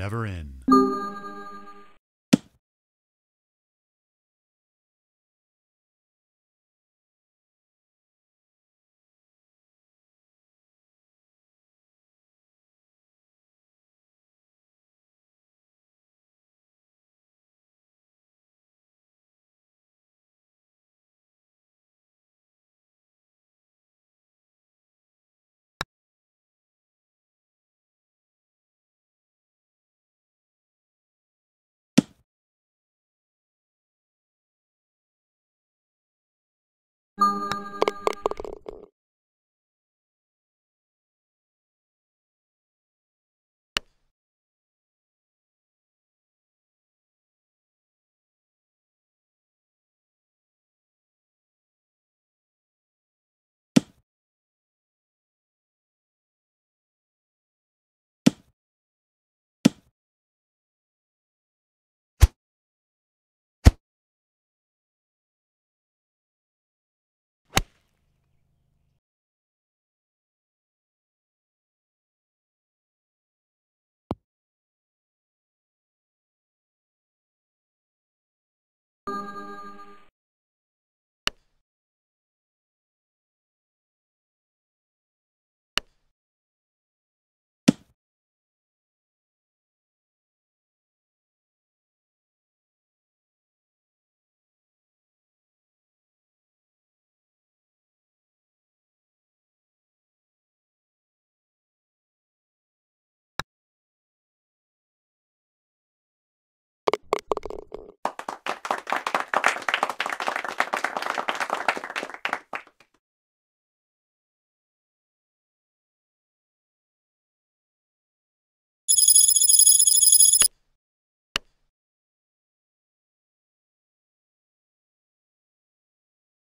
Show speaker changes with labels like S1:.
S1: Never in.